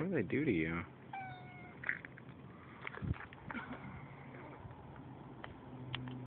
What do they do to you?